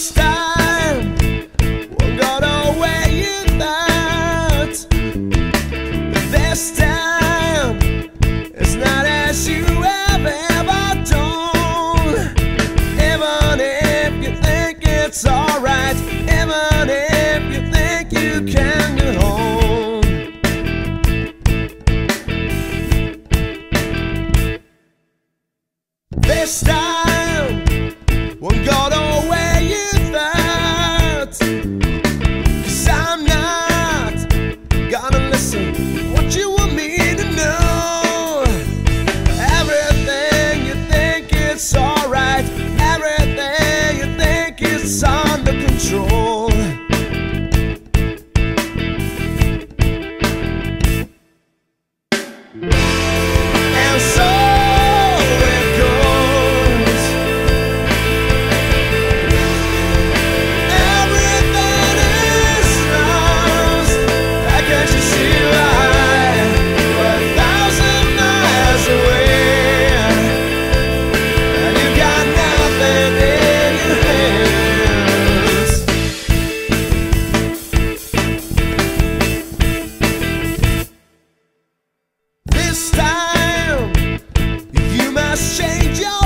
this time you. This time it's not as you have ever done. Even if you think it's alright, even if you think you can home. This time. You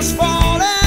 must